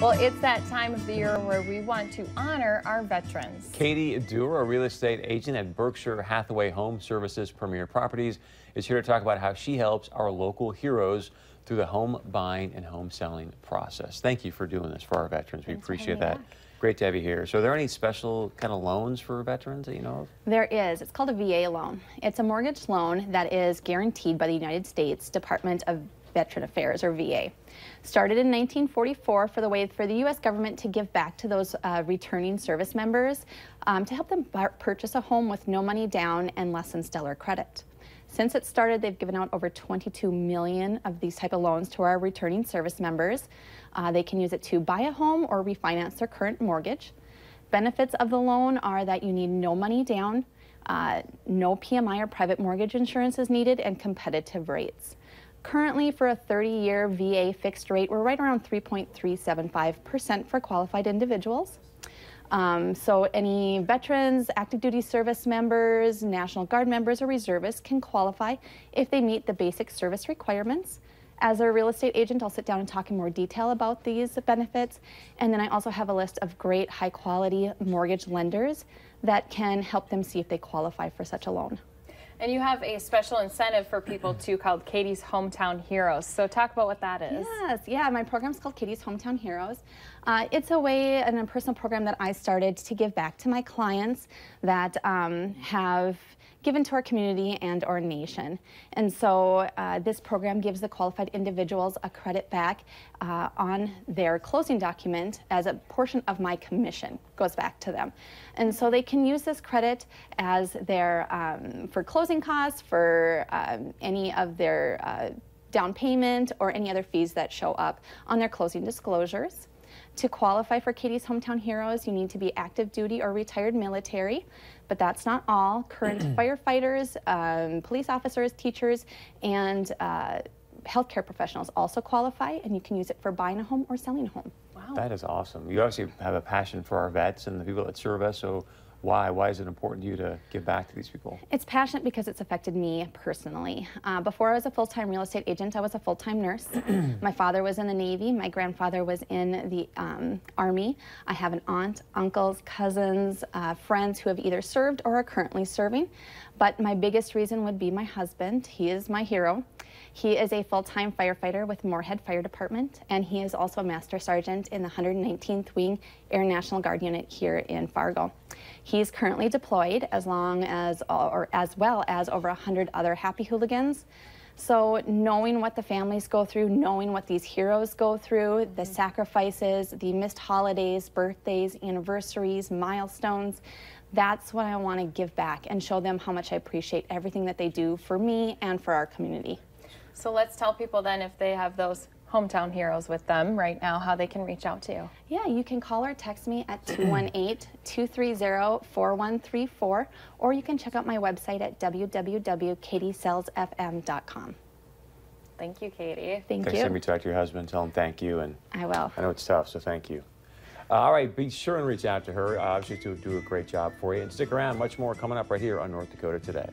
Well, it's that time of the year where we want to honor our veterans. Katie Dewar, a real estate agent at Berkshire Hathaway Home Services Premier Properties, is here to talk about how she helps our local heroes through the home buying and home selling process. Thank you for doing this for our veterans. We appreciate that. Back. Great to have you here. So are there any special kind of loans for veterans that you know of? There is. It's called a VA loan. It's a mortgage loan that is guaranteed by the United States Department of Veteran Affairs, or VA. Started in 1944 for the way for the U.S. government to give back to those uh, returning service members um, to help them purchase a home with no money down and less than stellar credit. Since it started, they've given out over 22 million of these type of loans to our returning service members. Uh, they can use it to buy a home or refinance their current mortgage. Benefits of the loan are that you need no money down, uh, no PMI or private mortgage insurance is needed, and competitive rates. Currently, for a 30-year VA fixed rate, we're right around 3.375% for qualified individuals. Um, so any veterans, active duty service members, National Guard members, or reservists can qualify if they meet the basic service requirements. As a real estate agent, I'll sit down and talk in more detail about these benefits. And then I also have a list of great high quality mortgage lenders that can help them see if they qualify for such a loan. And you have a special incentive for people too called Katie's Hometown Heroes. So talk about what that is. Yes, yeah, my program is called Katie's Hometown Heroes. Uh, it's a way and a personal program that I started to give back to my clients that um, have given to our community and our nation. And so uh, this program gives the qualified individuals a credit back uh, on their closing document as a portion of my commission goes back to them. And so they can use this credit as their, um, for closing costs, for um, any of their uh, down payment or any other fees that show up on their closing disclosures. To qualify for Katie's Hometown Heroes, you need to be active duty or retired military, but that's not all. Current firefighters, um, police officers, teachers, and uh, healthcare professionals also qualify, and you can use it for buying a home or selling a home. Wow. That is awesome. You obviously have a passion for our vets and the people that serve us, so why? Why is it important to you to give back to these people? It's passionate because it's affected me personally. Uh, before I was a full-time real estate agent, I was a full-time nurse. my father was in the Navy. My grandfather was in the um, Army. I have an aunt, uncles, cousins, uh, friends who have either served or are currently serving. But my biggest reason would be my husband. He is my hero. He is a full-time firefighter with Moorhead Fire Department, and he is also a Master Sergeant in the 119th Wing Air National Guard Unit here in Fargo. He's currently deployed as long as, or as well as over 100 other happy hooligans. So knowing what the families go through, knowing what these heroes go through, the mm-hmm. sacrifices, the missed holidays, birthdays, anniversaries, milestones, that's what I want to give back and show them how much I appreciate everything that they do for me and for our community. So let's tell people then if they have those hometown heroes with them right now, how they can reach out to you. Yeah, you can call or text me at 218-230-4134, or you can check out my website at www.katiesellsfm.com. Thank you, Katie. Thank Next you. time you talk to your husband, tell him thank you. and I will. I know it's tough, so thank you. Uh, all right, be sure and reach out to her. Uh, obviously, to do a great job for you. And stick around, much more coming up right here on North Dakota Today.